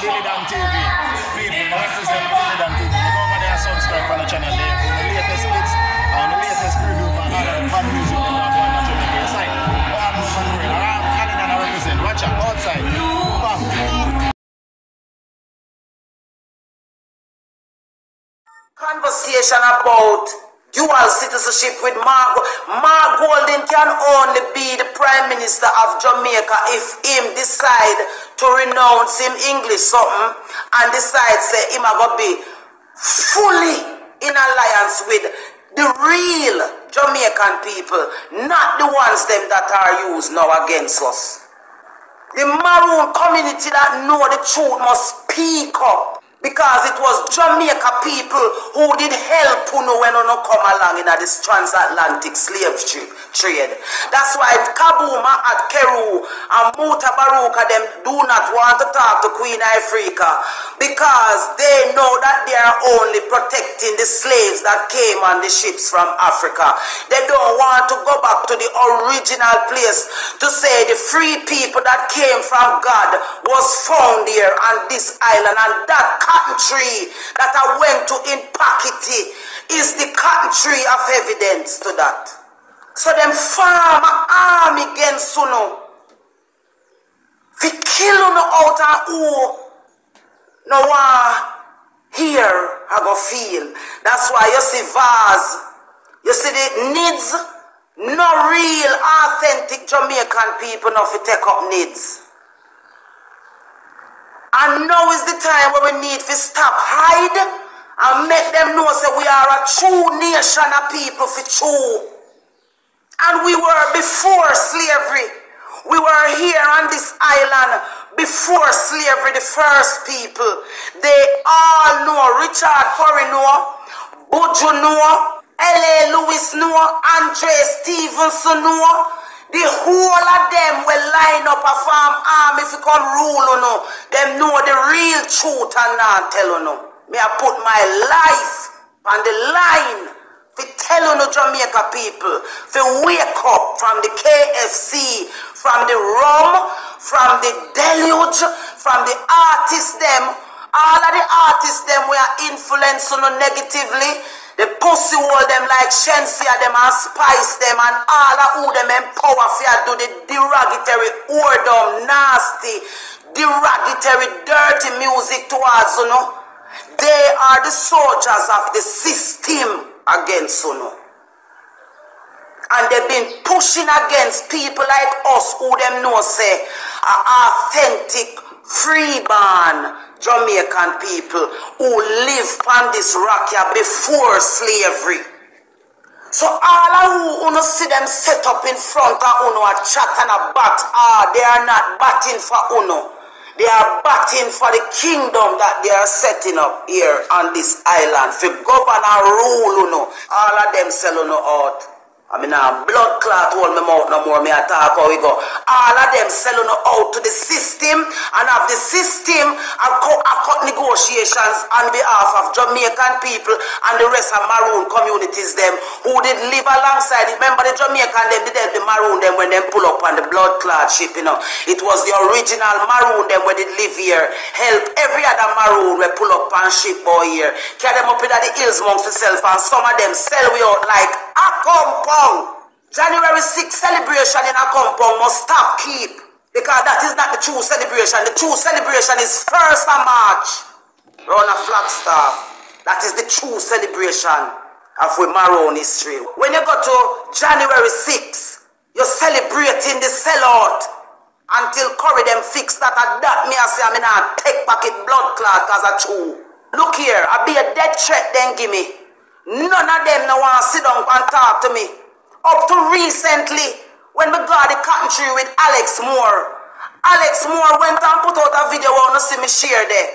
Billy Dan TV. People, represent Billy Dan TV. Go over there subscribe on the channel for the latest hits and the latest preview for other fun music I'm going to Jamaica. Yes, I. One woman word. I'm and represent. Watch out, outside. Bam. Conversation about dual citizenship with Mark. Mark Golding can only be the Prime Minister of Jamaica if him decide to renounce him English something and decide say him a go be fully in alliance with the real Jamaican people, not the ones them that are used now against us. The Maroon community that know the truth must speak up. Because it was Jamaica people who did help Uno when Uno come along in this transatlantic slave trade. That's why Kabuma at Keru and Mutabaruka them do not want to talk to Queen Ifrica because they know that they are only protecting the slaves that came on the ships from Africa. They don't want to go back to the original place to say the free people that came from God was found here on this island and that cotton tree that I went to in Pakiti is the cotton tree of evidence to that. So them farm a arm against Suno. Fi kill Uno out and who no one here I go feel. That's why you see vase. You see the needs no real authentic Jamaican people not fi take up needs. And now is the time where we need to stop hide and make them know that we are a true nation of people for true. And we were before slavery. We were here on this island before slavery, the first people. They all know. Richard Currie know. Buju know. L.A. Lewis know. Andre Stevenson know. The whole of them will line up a farm arm if you come rule or no. Them know the real truth and not tell you no. May I put my life on the line for tell you Jamaica people to wake up from the KFC, from the rum, from the deluge, from the artists them. All of the artists them we are influencing negatively. The pussy hold them like Shenseea them and spice them and all of who them empower for do the derogatory, whoredom, nasty, derogatory, dirty music towards you know. They are the soldiers of the system against you know. And they've been pushing against people like us who them know say are authentic, freeborn Jamaican people who live on this rock here before slavery. So all of who uno see them set up in front of uno a chat and a bat, ah, they are not batting for uno. They are batting for the kingdom that they are setting up here on this island. For govern and rule uno. All of them sell uno out. I mean, a blood clot hold me mouth no more. Me a talk how we go. All of them selling out to the system and have the system and cut, cut negotiations on behalf of Jamaican people and the rest of Maroon communities them who did live alongside. Remember the Jamaican them did the Maroon them when them pull up on the blood clot ship, you know. It was the original Maroon them when they live here. Help every other Maroon we pull up on ship boy here. Carry them up in the hills amongst themselves and some of them sell we out like a compound. January 6th celebration in a compound must stop keep. Because that is not the true celebration. The true celebration is 1st of March. Round a Flagstaff. That is the true celebration of we Maroon history. When you go to January 6th, you're celebrating the sellout until Currie them fix that. And that me I say I mean I take back it blood clot as a true. Look here, I be a dead threat then give me. None of them no want to sit down and talk to me. Up to recently, when we got the country with Alex Moore. Alex Moore went and put out a video on to see me share there.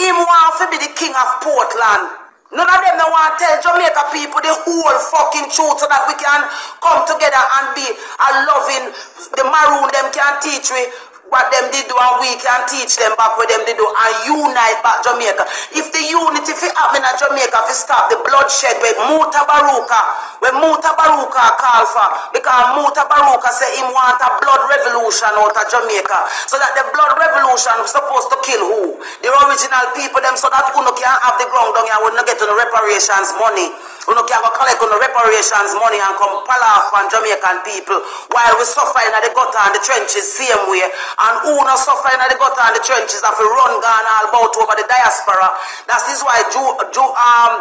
Him want to be the king of Portland. None of them no want to tell Jamaica people the whole fucking truth so that we can come together and be a loving, the maroon them can teach we what them did do and we can teach them back what them did do and unite back Jamaica. If the unity fi happen in Jamaica fi stop the bloodshed with Mutabaruka, when Mutabaruka call for, because Mutabaruka say him want a blood revolution out of Jamaica. So that the blood revolution was supposed to kill who? The original people them so that Uno can have the ground down here will not get to the reparations money. Uno can go collect on the reparations money and come pal off on Jamaican people while we suffering in the gutter and the trenches same way. And who not suffering in the gutter and the trenches have to run gone all about over the diaspora. That is why Ju, Ju, um,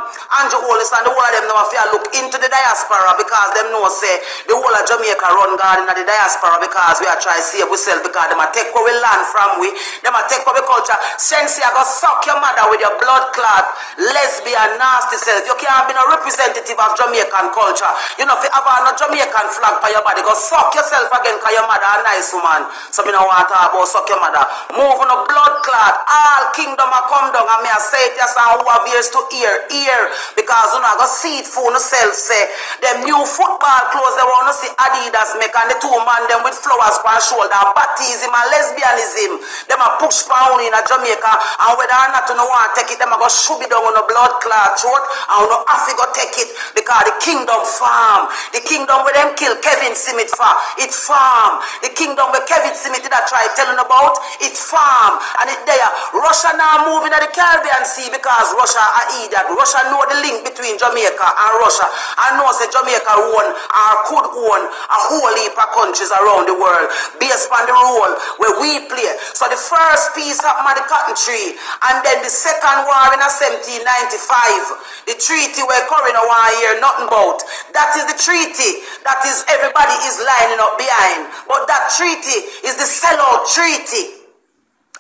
Andrew Holness and the whole of them now fear look into the diaspora because them know say the whole of Jamaica run gone in the diaspora because we are trying to save ourselves because them a take where we land from we. Them a take where we culture. Sense you go suck your mother with your blood clot, lesbian, nasty self. You can't be no representative of Jamaican culture. You know, if you have a Jamaican flag by your body, go suck yourself again because your mother a nice woman. So me no want to about suck your mother. Move on a blood clot. All kingdom a come down and me a say it yes and who have ears to ear, ear. Because you know, I go see it for yourself say, them new football clothes they want to see Adidas make and the two man them with flowers on shoulder, baptism and lesbianism. Them a push pound in a Jamaica and whether or not you know want to take it, them a go shove it down on a blood clot throat and you know have take it because the kingdom farm, the kingdom where them kill Kevin Smith for, it farm. The kingdom where Kevin Smith did I try telling about, it farm. And it there. Russia now moving to the Caribbean Sea because Russia are idiot. Russia know the link between Jamaica and Russia. I know say Jamaica own or could own a whole heap of countries around the world based on the role where we play. So the first piece of the cotton tree and then the second war in 1795, the treaty where Corina one hear nothing about. That is the treaty that is everybody is lining up behind. But that treaty is the sellout treaty.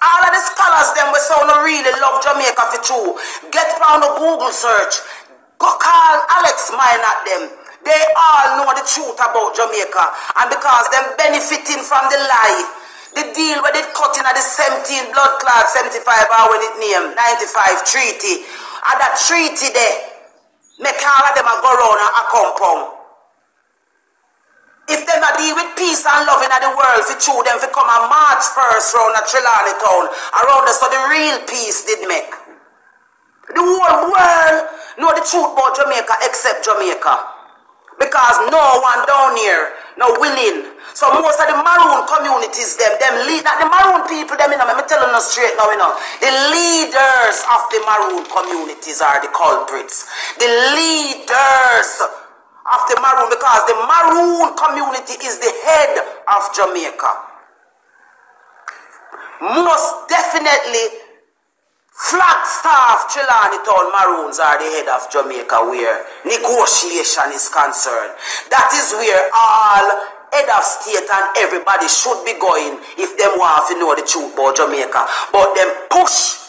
All of the scholars them we sound really love Jamaica for true. Get round a Google search. Go call Alex Mine at them. They all know the truth about Jamaica. And because them benefiting from the lie, the deal where they cut in at the 17 blood clot 75 hour when it named 95 treaty. And that treaty there, make all of them a go round Accompong. If them not deal with peace and love in the world, for true them for come and march first round a Trelawny town, around us so the real peace did make. The whole world know the truth about Jamaica except Jamaica. Because no one down here no willing. So most of the maroon communities, them, them lead the maroon people, them, you know, me telling you straight now, you know, the leaders of the maroon communities are the culprits. The leaders of the Maroon because the Maroon community is the head of Jamaica. Most definitely, Flagstaff, Trelawny Town Maroons are the head of Jamaica where negotiation is concerned. That is where all head of state and everybody should be going if them want to know the truth about Jamaica. But them push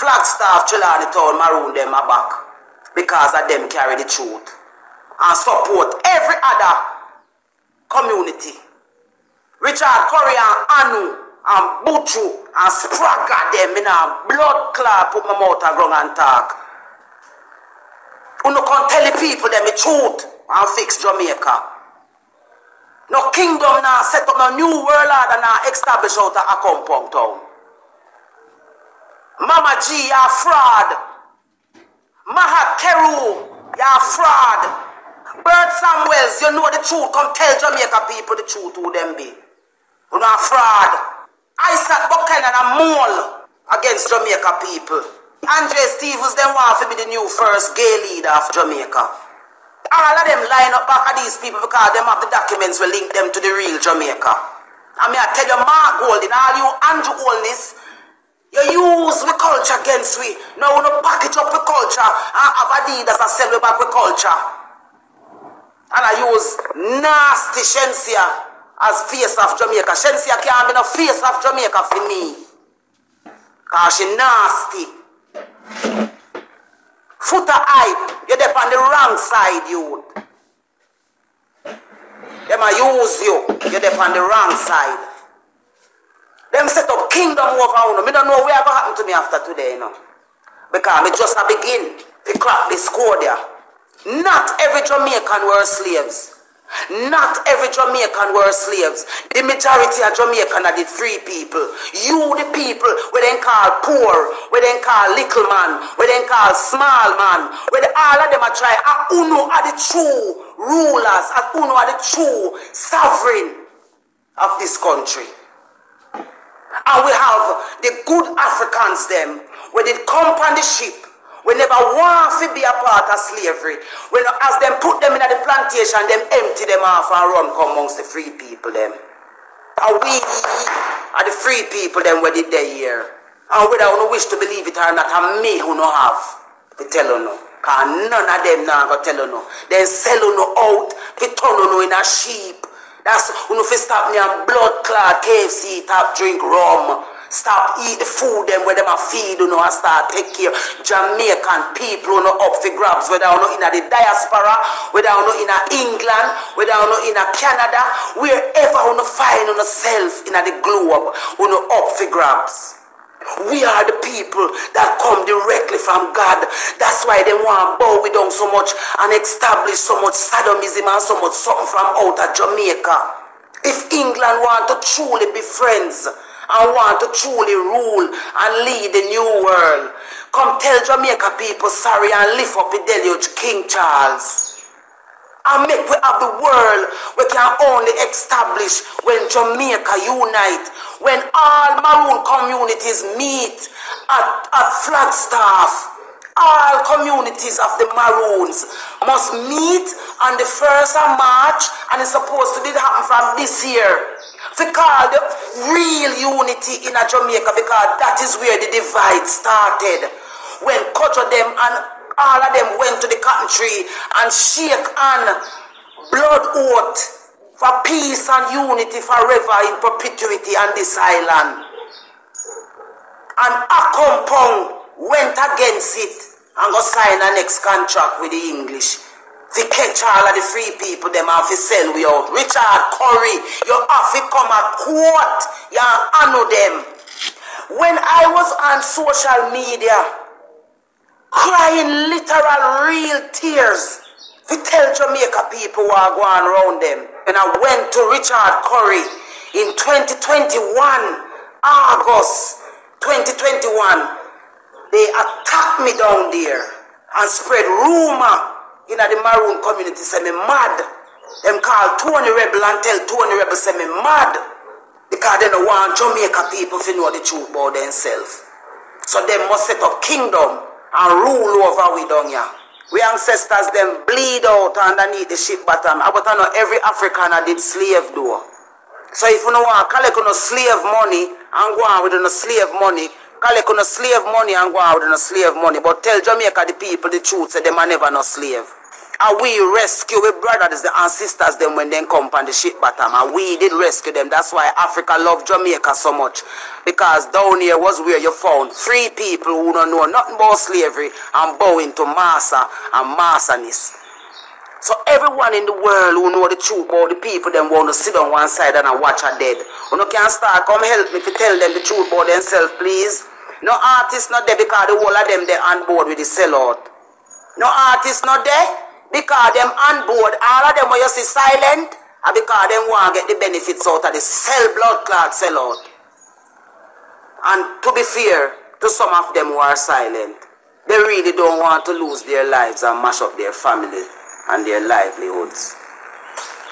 Flagstaff, Trelawny Town Maroon them are back because of them carry the truth and support every other community. Richard and Anu and Buju and Spragga them in a blood clot put my mouth a ground and talk. You can tell the people them the truth and fix Jamaica. No kingdom now set up no new world order now establish out Accompong Town. Mama G, you're fraud. Mahat Keru, you're fraud. Bert Samuels, you know the truth. Come tell Jamaica people the truth who them be. You know fraud. Isaac Buchanan and a mole against Jamaica people. Andre Stevens then want to be the new first gay leader of Jamaica. All of them line up back at these people because them have the documents will link them to the real Jamaica. I mean, I tell you, Mark Golding, all you Andrew Holness, you use the culture against we. Now we no package up the culture and have Adidas and sell we back with culture. And I use nasty Shenseea as face of Jamaica. Shenseea can't be no face of Jamaica for me. Because she nasty. Foot of hype. You're on the wrong side, you. Them I use you. You're on the wrong side. Them set up kingdom over you. Me don't know where going happen to me after today, you know. Because me just a begin to crack this code there. Not every Jamaican were slaves. Not every Jamaican were slaves. The majority of Jamaican are the free people. You, the people, where they call poor, where they call little man, where they call small man, where all of them are trying. And uno are the true rulers, and uno are the true sovereign of this country. And we have the good Africans them, when they come on the ship, we never want to be a part of slavery. We When as them put them in the plantation, them empty them off and run come amongst the free people them. And we are the free people them where did they here. And whether you wish to believe it or not, and me who no have to tell you no. Cause none of them now go tell you no. They sell you no out, to turn you in a sheep. That's when you stop me and blood clot KFC, top drink rum. Stop eat the food them where them a feed you know and start take care Jamaican people you know up for grabs whether you know in the diaspora, whether you know in England, whether you know in Canada, wherever you know find yourself in the globe, you know up for grabs. We are the people that come directly from God. That's why they want to bow with down so much and establish so much sadomism and so much something from out of Jamaica. If England want to truly be friends, and want to truly rule and lead the new world. Come tell Jamaica people sorry and lift up the deluge King Charles. And make we have the world we can only establish when Jamaica unite, when all maroon communities meet at, at Flagstaff. All communities of the Maroons must meet on the 1st of March and it's supposed to be happen from this year to call the real unity in a Jamaica because that is where the divide started. When Kojo them and all of them went to the country and shake on blood oath for peace and unity forever in perpetuity on this island. And Accompong went against it and go sign a next contract with the English. To catch all of the free people, them have to sell we out. Richard Currie, you have to come a court. You honor them. When I was on social media, crying literal real tears, to tell Jamaica people who are going around them. And I went to Richard Currie in 2021, August 2021. They attacked me down there and spread rumor in the maroon community say me mad. Them call Tony Rebel and tell Tony Rebel say me mad. Because they don't want Jamaica people to know the truth about themselves. So they must set up kingdom and rule over we down here. We ancestors them bleed out underneath the ship bottom. Ah, but I know every African did slave do. So if you don't want collect no slave money and go on with no slave money, collect no slave money and go on with no slave money. But tell Jamaica the people the truth, say them are never no slave. And we rescue we brothers and sisters them when they come on the ship bottom. And we did rescue them. That's why Africa love Jamaica so much. Because down here was where you found free people who don't know nothing about slavery and bowing to massa and masserness. So everyone in the world who know the truth about the people them want to sit on one side and watch a dead. You know, can start come help me to tell them the truth about themselves, please. No artist not there because the whole of them they on board with the sellout. No artist not there because them on board, all of them where you see silent, and because them want to get the benefits out of the cell blood clot sellout. And to be fair to some of them who are silent, they really don't want to lose their lives and mash up their family and their livelihoods.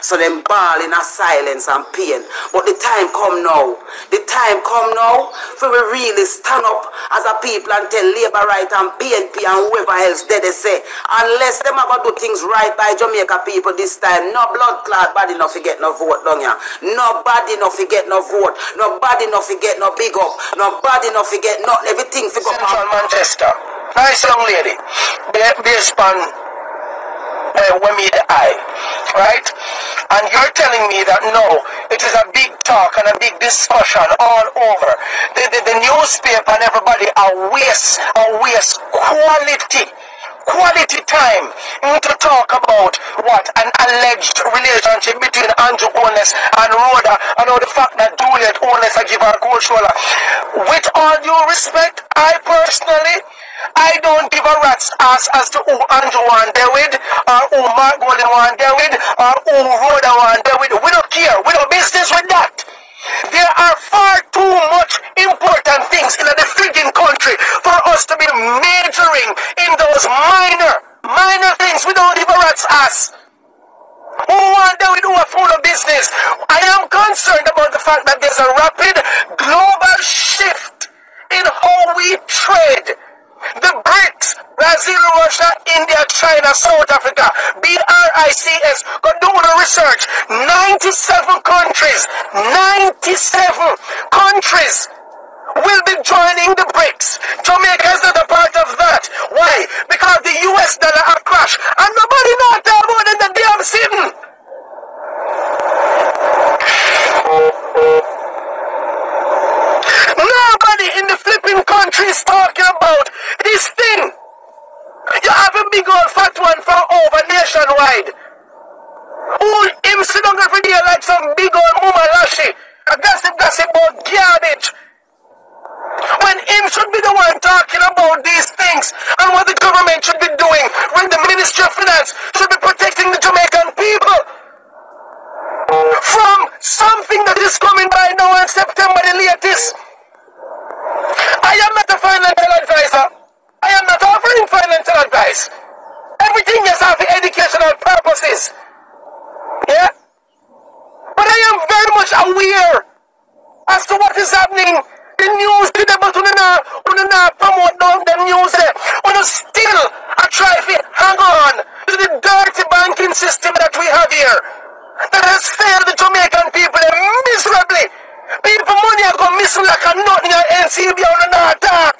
So them ball in a silence and pain. But the time come now. The time come now for we really stand up as a people and tell Labourite and PNP and whoever else they, they say. Unless them are going to do things right by Jamaica people this time. No blood clot bad enough to get no vote down here. Nobody enough to get no vote. Nobody enough to get no big up. Nobody enough to get not everything go Central Manchester. Nice young lady. Based on uh, the eye. Right? And you're telling me that no, it is a big talk and a big discussion all over. The, the, the newspaper and everybody are waste, are waste quality quality time to talk about what an alleged relationship between Andrew Holness and Rhoda and all the fact that Juliet Holness I give her cold shoulder. With all due respect, I personally I don't give a rat's ass as to who Andrew there with, or who Mark Golding there with, or who Rhoda there with. We don't care. We don't business with that. There are far too much important things in the frigging country for us to be majoring in those minor, minor things. We don't give a rat's ass. Who want that we do a full of business? I am concerned about the fact that there's a rapid global shift in how we trade. The BRICS, Brazil, Russia, India, China, South Africa, BRICS, go do the research. 97 countries, 97 countries will be joining the BRICS. Jamaica is not a part of that. Why? Because the US dollar have crashed. And nobody knows about it that they have seen. Nobody in the flipping country is talking about this thing. You have a big old fat one from over nationwide. Who him sit every day like some big old mama lashy. A gossip gossip about garbage. When him should be the one talking about these things and what the government should be doing, when the Ministry of Finance should be protecting the Jamaican people from something that is coming by now in September the latest. I am not a financial advisor. I am not offering financial advice. Everything is for educational purposes. Yeah? But I am very much aware as to what is happening. The news today, but we not, we not promote down the news there. We still are trying to hang on to the dirty banking system that we have here. That has failed the Jamaican people miserably. People money are going missing like a nut in your NCB on the attack.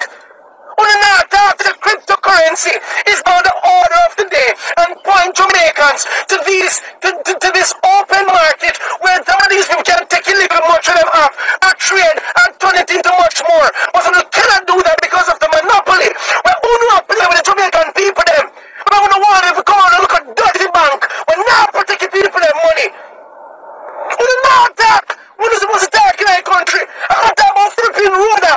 On the attack, the cryptocurrency is now the order of the day and point Jamaicans to these to, to, to this open market where some of these people can take a little much of them off and trade and turn it into much more. But we cannot do that because of the monopoly. We're monopoly with the Jamaican people them. But I don't want if we come out and look at dirty bank, we're not protecting people their money. We're not attack. We're supposed to attack in our country. I'm not talking about flipping Rhoda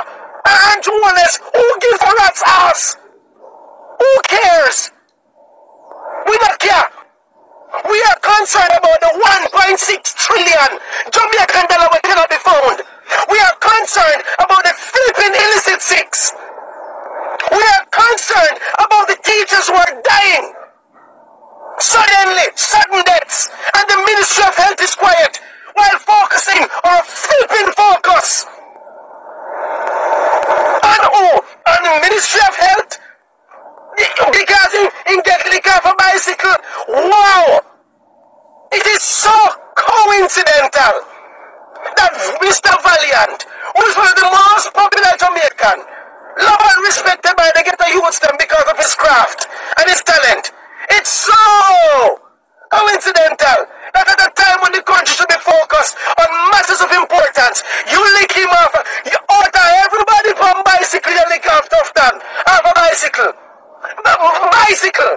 and Andrew Holness. Who gives a rat's ass? Who cares? We don't care. We are concerned about the 1.6 trillion Jamaican dollar we cannot be found. We are concerned about the flipping illicit six. We are concerned about the teachers who are dying. Suddenly, sudden deaths, and the Ministry of Health is quiet while focusing on flipping focus. And? On the Ministry of Health? Because he, he get off a bicycle. Wow! It is so coincidental that Mr. Valiant, who is one of the most popular Jamaican, loved and respected by the ghetto youths them because of his craft and his talent. It's so coincidental that at a time when the country should be focused on matters of importance, you lick him off. You bicycle, you lick off Tufton, off a bicycle. Bicycle.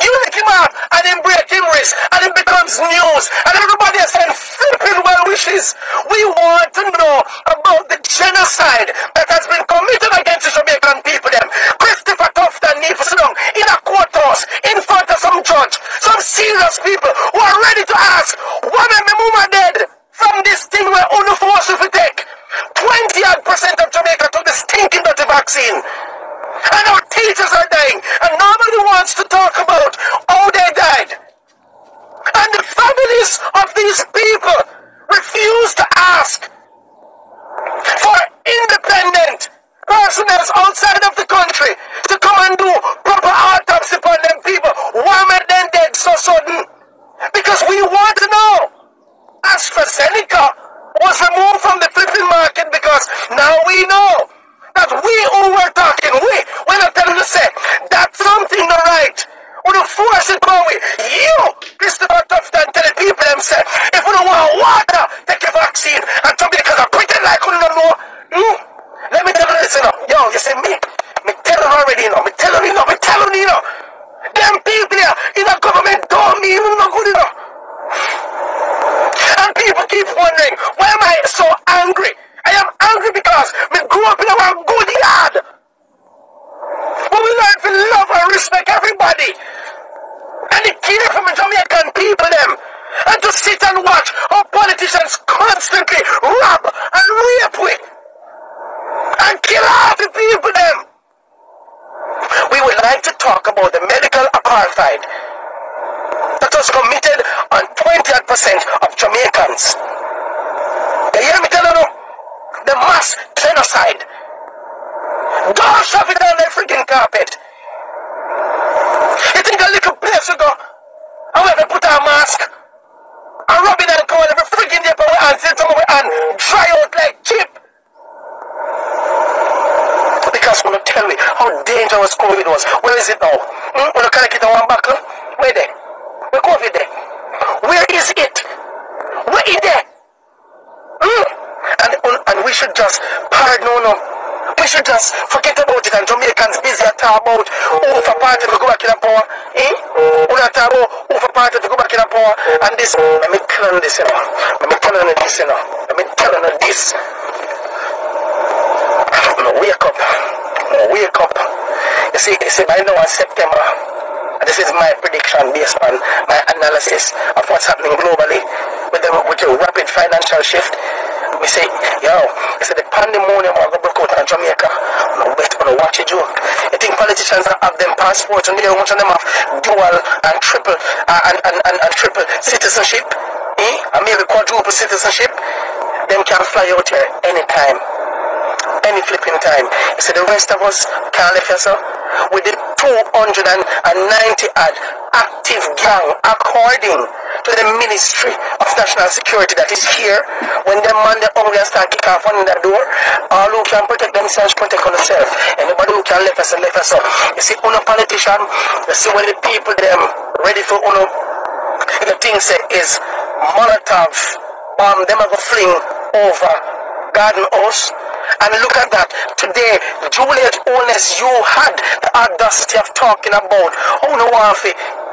You lick him off and then break him wrist and it becomes news and everybody is saying flipping well wishes. We want to know about the genocide that has been committed against the Jamaican people them. Christopher Tufton need to sit down in a courthouse in front of some judge, some serious people who are ready to ask, what made my mama dead from this thing where only force if we take? Vaccine. And our teachers are dying, and nobody wants to talk about how they died. And the families of these people refuse to ask for independent personnel outside of the country to come and do proper autopsy upon them people. Why made them dead so sudden? Because we want to know. AstraZeneca was removed from the flipping market because now we know that we who were talking, we, we're not telling you say, that's something not right. We don't force it we. You, Christopher Tufton, tell the people them say, if we don't want water, take a vaccine. And I'm pretend like we don't know. Mm. Let me tell you this, you know. Yo, you see me? Me tell them already, you know. Me tell them, you know. Me tell them, you know. Them people here in the government don't mean no good, you know. And people keep wondering, why am I so angry? I am angry because me grew up in a good yard. care for my Jamaican people them. And to sit and watch how politicians constantly rob and rape we. And kill off the people them. We would like to talk about the medical apartheid that was committed on 20% of Jamaicans. You hear me telling you? The mass genocide. Don't shove it down the freaking carpet. You think a little place we go, and we have to put our mask, and rub it and cover every freaking day for our hands, hand, dry out like chip. Because when you tell me how dangerous COVID was, where is it now? Hmm? When you can't get one buckle, where there? Where COVID there? Where is it? Where is there? Hmm? And, and should just pardon no. We should just forget about it and Jamaicans busy at about for party to go back in the power. Eh? Who not party to go back in the power. And this, let me tell you this, you know. Let me tell you this, you know. Let me tell you this. No, wake up. No, wake up. You see, you see, by now in September, this is my prediction based on my analysis of what's happening globally with the, with the rapid financial shift. We say, yo, you see the pandemonium to break out in Jamaica. No, wait, no, watch a joke. You think politicians have them passports and they want them have dual and triple uh, and, and, and, and triple citizenship, eh? And maybe quadruple citizenship, them can fly out here anytime any flipping time. You see, the rest of us can't live here, sir. With the 290 odd active gang, according to the Ministry of National Security that is here, when them man the hungry and start kick off on that door, all who can protect themselves, protect on themselves. Anybody who can live us and live us up. You see, uno politician, you see when the people them ready for uno, the thing say is Molotov, um, them have a fling over Gordon House. And look at that. Today, Juliet Holness, you had the audacity of talking about how no one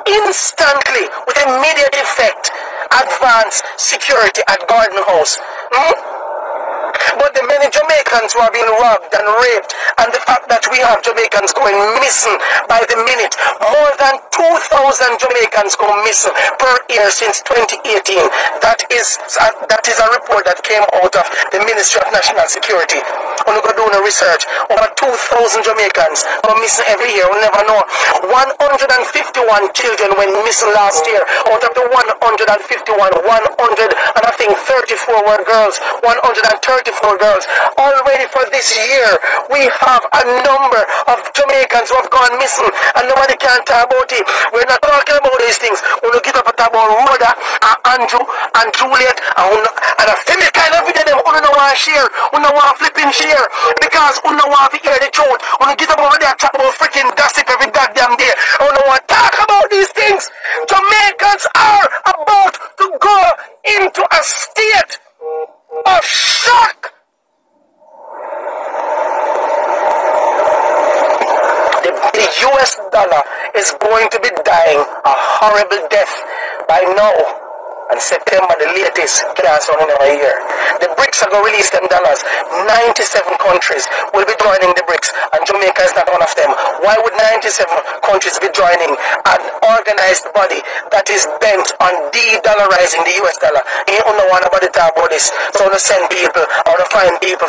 instantly, with immediate effect, advance security at Gordon House. Hmm? But the many Jamaicans who are being robbed and raped, and the fact that we have Jamaicans going missing by the minute, more than 2,000 Jamaicans go missing per year since 2018. That is that is a report that came out of the Ministry of National Security. When we go doing a research, over 2,000 Jamaicans go missing every year. We never know. 151 children went missing last year. Out of the 151, 100 and I think 34 were girls. 134 girls. Already for this year, we have a number of Jamaicans who have gone missing and nobody can talk about it. We're not talking about these things. When we get up about Rhoda uh, and Andrew and Juliet and, and a kind of video them we don't want to share. We don't want flipping share because we don't want to hear the truth. We get up over there talk about freaking gossip every goddamn day. We don't want to talk about these things. Jamaicans are about to go into a state of shock. The US dollar is going to be dying a horrible death by now. And September, the latest, class on in year. The BRICS are going to release them dollars. 97 countries will be joining the BRICS, and Jamaica is not one of them. Why would 97 countries be joining an organized body that is bent on de-dollarizing the US dollar? Ain't no want about it talk about this. So to send people, want to find people.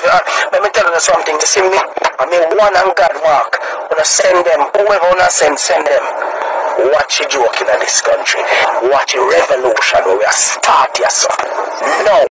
Let me tell you something. You see me? I mean, one and God walk. Want to send them. Whoever I send, send them. Watch a joke in this country. Watch a revolution where we are start yourself. No.